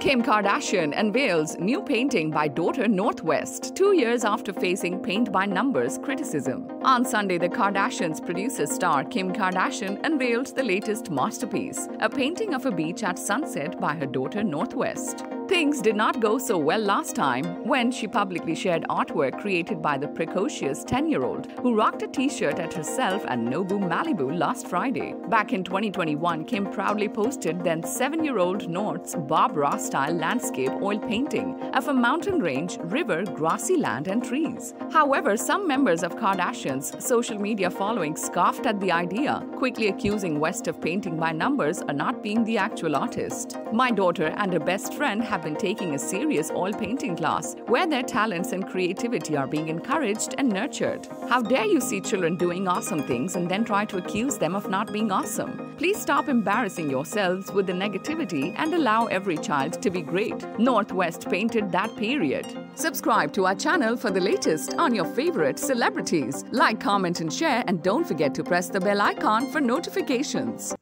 Kim Kardashian unveils new painting by daughter North West two years after facing paint by numbers criticism. On Sunday, the Kardashians' producer star Kim Kardashian unveiled the latest masterpiece, a painting of a beach at sunset by her daughter North West. Things did not go so well last time when she publicly shared artwork created by the precocious 10 year old who rocked a t shirt at herself at Nobu Malibu last Friday. Back in 2021, Kim proudly posted then 7 year old North's Bob Ross style landscape oil painting of a mountain range, river, grassy land, and trees. However, some members of Kardashian's social media following scoffed at the idea, quickly accusing West of painting by numbers or not being the actual artist. My daughter and her best friend have have been taking a serious oil painting class where their talents and creativity are being encouraged and nurtured. How dare you see children doing awesome things and then try to accuse them of not being awesome? Please stop embarrassing yourselves with the negativity and allow every child to be great. North West painted that period. Subscribe to our channel for the latest on your favorite celebrities. Like, comment, and share, and don't forget to press the bell icon for notifications.